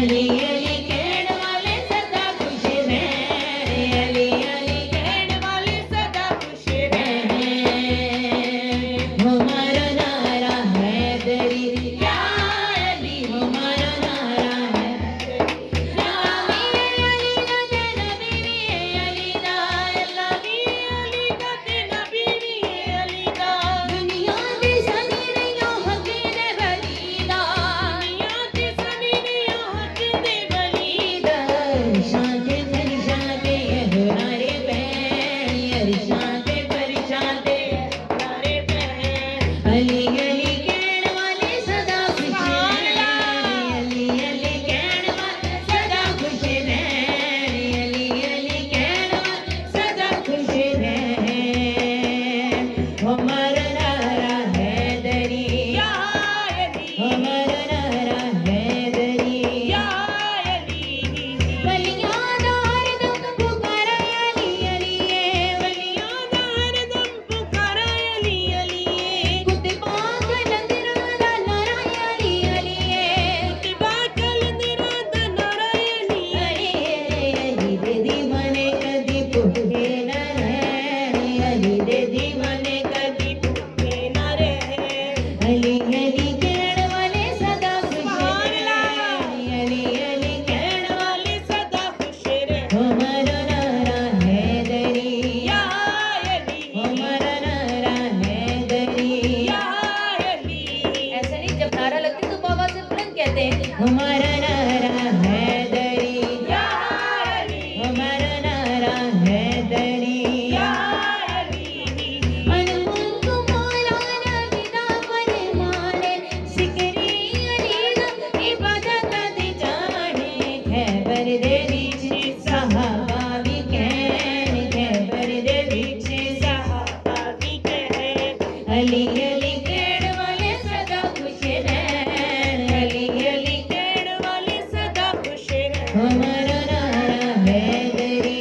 மகளே हमारा नारा है दरी। हमारा नारा है दरी। अनमोल को मौलाना विदा फरमाने सिकरी अलीगम इबादत दी जाने। हैदरी